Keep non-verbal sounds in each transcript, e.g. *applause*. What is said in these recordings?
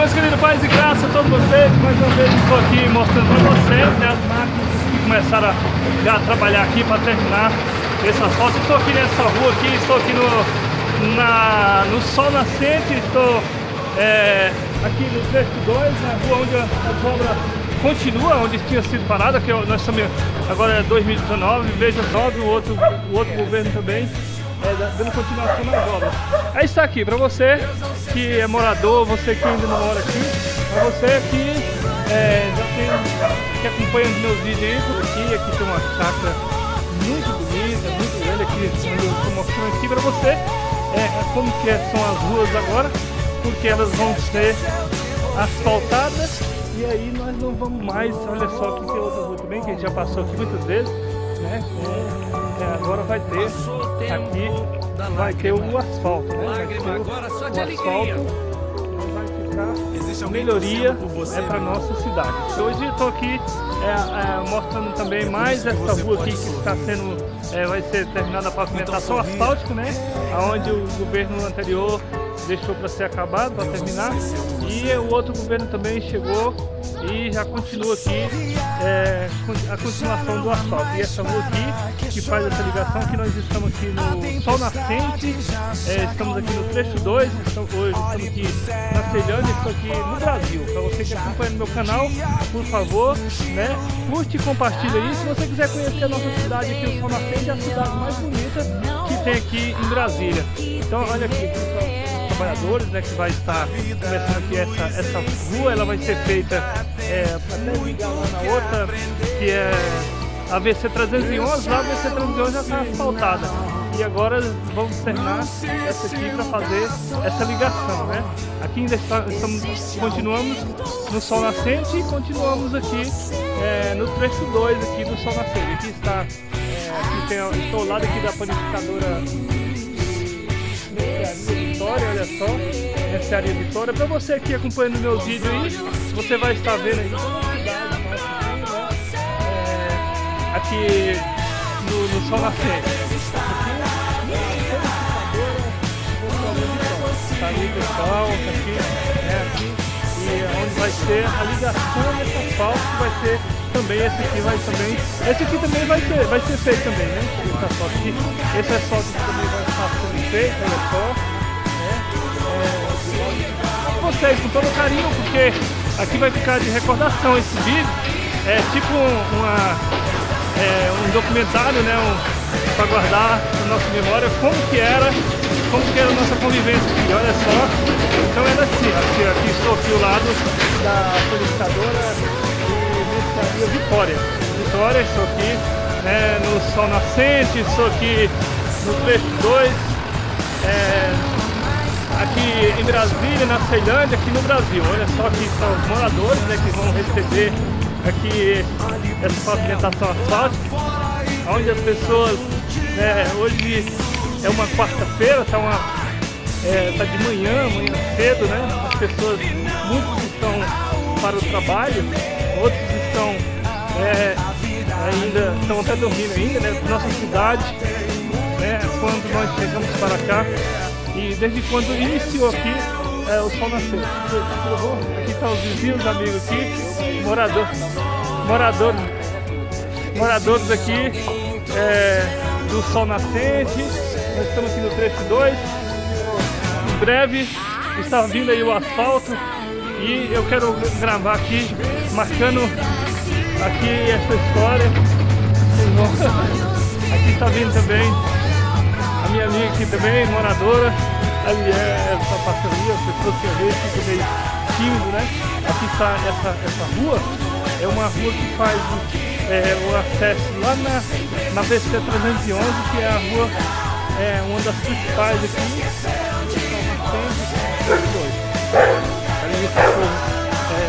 meus queridos, paz e graça a todos vocês. Mais uma vez estou aqui mostrando para vocês né, as máquinas que começaram a, a trabalhar aqui para terminar esse asfalto. Estou aqui nessa rua aqui, estou aqui no, na, no sol nascente, estou é, aqui no trecho 2, na rua onde as obras continua onde tinha sido parada, que nós estamos agora é 2019, veja só outro, o outro governo também é, dando continuação nas obras. Aí está aqui, para você que é morador, você que ainda não mora aqui, para você que é, já tem, que acompanha os meus vídeos aí por aqui, aqui tem uma chácara muito bonita, muito grande aqui, eu estou mostrando aqui para você é, como que são as ruas agora, porque elas vão ser asfaltadas e aí nós não vamos mais, olha só que tem outra rua também, que a gente já passou aqui muitas vezes, né? É, é, agora vai ter aqui, vai ter o asfalto, né? Vai ter o, o asfalto, vai ficar melhoria é, para nossa cidade. Hoje estou aqui é, é, mostrando também mais essa rua aqui que está sendo, é, vai ser terminada a pavimentação asfáltica, né? Onde o governo anterior deixou para ser acabado, para terminar. E o outro governo também chegou e já continua aqui é, a continuação do asfalto. E essa rua aqui, que faz essa ligação, que nós estamos aqui no Sol Nascente, é, estamos aqui no trecho 2, estamos, hoje estamos aqui na Ceilândia, estou aqui no Brasil. Para você que acompanha no meu canal, por favor, né, curte e compartilha aí. Se você quiser conhecer a nossa cidade aqui, o Sol Nascente é a cidade mais bonita que tem aqui em Brasília. Então olha aqui, pessoal trabalhadores, né, que vai estar começando aqui essa, essa rua, ela vai ser feita é, até ligar lá na outra, que é a VC 311, lá a VC 311 já está asfaltada. E agora vamos terminar essa aqui para fazer essa ligação, né? Aqui ainda estamos, continuamos no sol nascente e continuamos aqui é, no trecho 2 aqui do sol nascente. Aqui está, é, aqui tem, estou ao lado aqui da panificadora Vitória, olha só, Mercearia Vitória. Para você aqui acompanhando meus vídeos aí, você vai estar vendo aí é, aqui no, no Sol Nascente. Tá ali pessoal, tá aqui, é aqui, e onde vai ser a ligação desse asfalto, que vai ser também, esse aqui vai também, esse aqui também vai ser, vai ser feito também, né? Esse asfalto aqui, esse asfalto também vai estar sendo feito, olha só vocês com todo carinho, porque aqui vai ficar de recordação esse vídeo. É tipo uma, é, um documentário, né? Um, para guardar na nossa memória como que era, como que era a nossa convivência aqui, olha só. Então era assim, aqui, aqui estou aqui ao lado da solicitadora e Vitória. Vitória, estou aqui né, no sol nascente, estou aqui no trecho 2. É, aqui em Brasília, na Ceilândia, aqui no Brasil. Olha só que são os moradores né, que vão receber aqui essa pavimentação asfáltica, onde as pessoas, né, hoje é uma quarta-feira, está é, tá de manhã, manhã cedo, né? As pessoas, muitos estão para o trabalho, outros estão é, ainda, estão até dormindo ainda, né? Nossa cidade, né? Quando nós chegamos para cá, e desde quando iniciou aqui é, o sol nasceu. Aqui estão tá os vizinhos, amigos aqui, morador, morador, moradores aqui é, do sol nascente. Nós estamos aqui no trecho 2. Em breve está vindo aí o asfalto e eu quero gravar aqui, marcando aqui essa história. *laughs* Aqui está vindo também minha amiga aqui também, moradora, ali é essa parceria, as pessoas que vezes ficam meio tímido, né? Aqui está essa, essa rua, é uma rua que faz é, o acesso lá na, na BC 311, que é a rua, é uma das principais aqui, Ali pessoas é,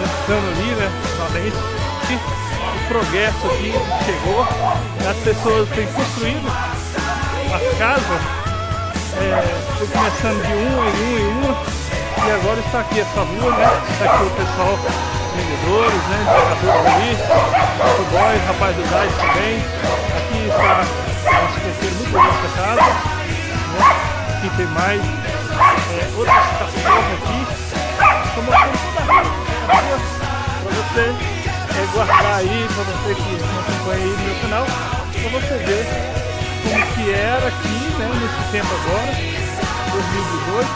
dançando ali, né? Valente. O progresso aqui chegou, as pessoas têm construído as casas é, foi começando de uma em uma em uma e agora está aqui essa rua, né? Está aqui o pessoal, vendedores, né? Jogadores ali, futebol, rapaz do gás também. Aqui está um esqueceram muito essa casa. Né? Aqui tem mais é, outras cachorros aqui. Como você é, guardar aí, para você que acompanha aí no meu canal, para você ver era aqui, né, nesse tempo agora, 2018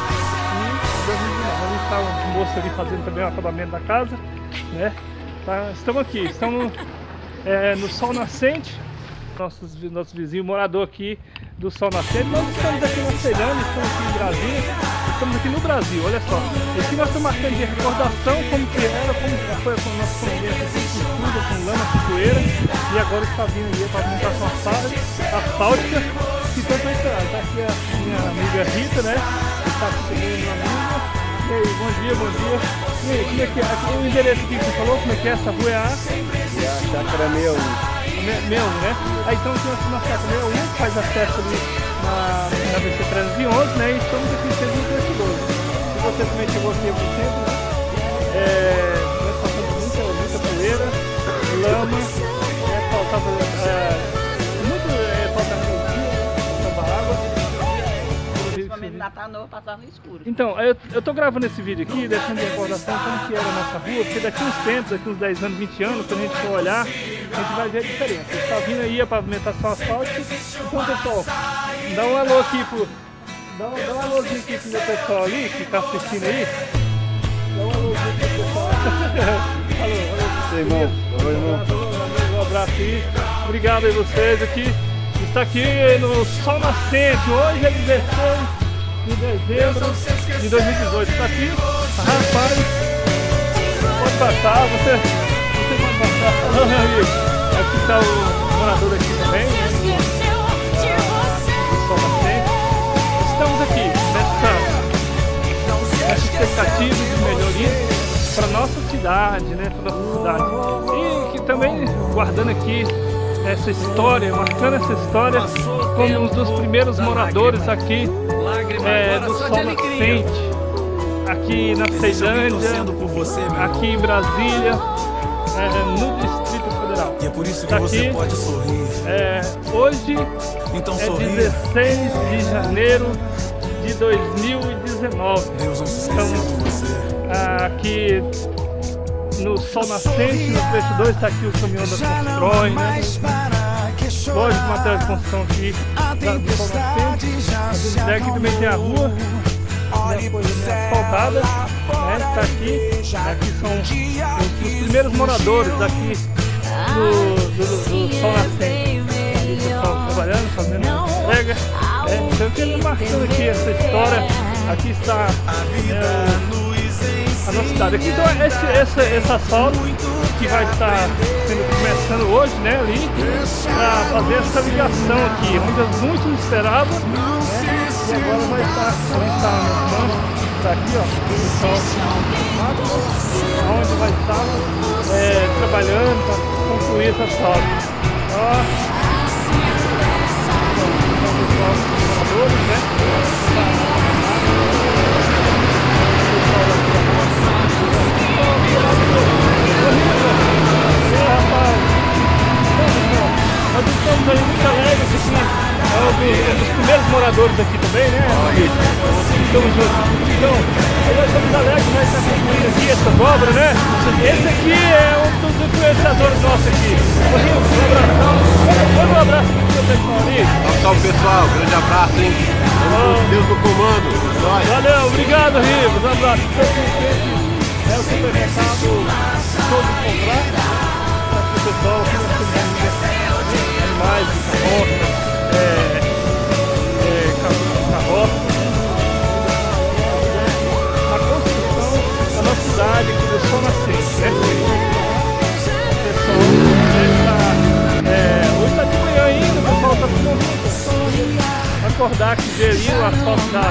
e 2019. Ali está um moço ali fazendo também o acabamento da casa, né? Tá, estamos aqui, estamos é, no sol nascente, nossos, nosso vizinho morador aqui do Sol Nascente. Nós estamos aqui na Ceilândia, estamos aqui em Brasília, estamos aqui no Brasil, olha só. Aqui nós estamos marcando de recordação como que era, como foi a nossa convivência com estrutura, com lama, com poeira. E agora está vindo aí a pavimentação asfáltica que tanto vai esperar. Está aqui a minha amiga Rita, né? Está aqui também minha amiga. E aí, bom dia, bom dia. E aí, como é que é? O endereço aqui que você falou, como é que é essa rua é a? É a Chácara 61 meu, né? Aí então tem aqui na Chácara 61 que faz acesso ali na, na BC 311, né? E estamos aqui em centro do Se você também chegou aqui no centro, né? É, lama, é, faltava. É, muito é, faltava Natal não, passar no escuro. Então, eu, eu tô gravando esse vídeo aqui, deixando de recordação como que era a nossa rua, porque daqui uns tempos, daqui uns 10 anos, 20 anos, quando a gente for olhar, a gente vai ver a diferença. Está vindo aí a pavimentação asfáltica. Então, pessoal, dá um alô aqui pro. Dá um, dá um alôzinho aqui pro meu pessoal ali, que tá assistindo aí. Dá um alôzinho pro pessoal. *laughs* alô, alô. irmão. Irmão. Um abraço aí. Obrigado aí vocês aqui. Está aqui no Sol Nascente. Hoje é 16 de dezembro de 2018. Está aqui, rapaz, pode passar, você, você pode passar. Alô, meu amigo. Aqui está o morador aqui também. Né? Estamos aqui nessa, nessa expectativa nossa cidade, né? Para nossa cidade. E que também guardando aqui essa história, marcando essa história como um dos primeiros moradores aqui é, do Sol Nascente, aqui na Ceilândia, aqui em Brasília, é, no Distrito Federal. E é por isso que você pode sorrir. É, hoje então, é 16 de janeiro de 2019. Deus não se Estamos você. Aqui no Sol Nascente, no trecho 2, está aqui o caminhão da Constrói, né? De material de construção aqui da, do Sol Nascente. Aqui também tem a rua, né, coisa asfaltada, né? Está aqui. Aqui são os, os primeiros moradores aqui do, do, do Sol Nascente. O pessoal trabalhando, fazendo entrega. É, então, eu marcando aqui essa história. Aqui está. É, a nossa cidade. Aqui então esse, esse, esse asfalto que vai estar sendo começando hoje, né, ali, para fazer essa ligação aqui, muito, muito esperada, né, e agora vai estar, vai estar no está aqui, ó, então, onde vai estar é, trabalhando para concluir esse asfalto. Ó, estamos aí muito alegres, assim, é um dos, primeiros moradores aqui também, né? Estamos juntos. Então, nós estamos alegres, nós estamos concluindo aqui essa obra, né? Esse aqui é um dos influenciadores nossos aqui. Manda um abraço pro seu pessoal ali. Salve pessoal, grande abraço, hein? Deus no comando. Valeu, obrigado, Rivas. Um abraço. É o supermercado todo comprar. Aqui o pessoal, aqui nós animais, carroça, é, é, carroça. A construção da nossa cidade do Sol Nascente, né? Pessoal está, é, hoje está de manhã ainda, o pessoal está tudo acordar que ali o asfalto da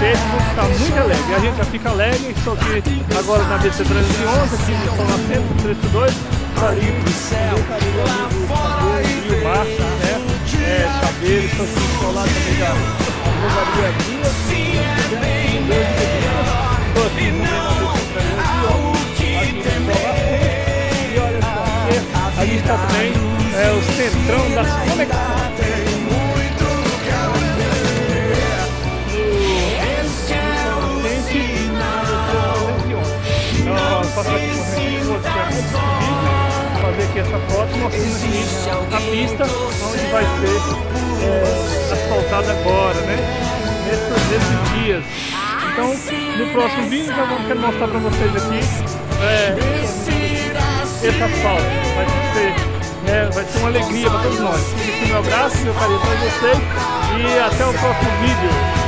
Facebook está muito alegre. A gente já fica alegre, estou aqui agora na BC 311, aqui no São Nascente, 32, ali pro céu, e o Márcio, né? É, Chaveiro, estou aqui do lado também da Rosaria Dias, estou aqui também na BC 311, aqui no São Nascente, e olha só, ali está também é, o centrão das conexões. Faça aqui, essa foto mostrando aqui a pista onde vai ser é, asfaltada agora, né? Nesses, nesses dias. Então, no próximo vídeo já vamos quero mostrar para vocês aqui é, esse asfalto. Vai ser, é, vai ser uma alegria para todos nós. Esse é meu abraço, meu carinho para vocês e até o próximo vídeo.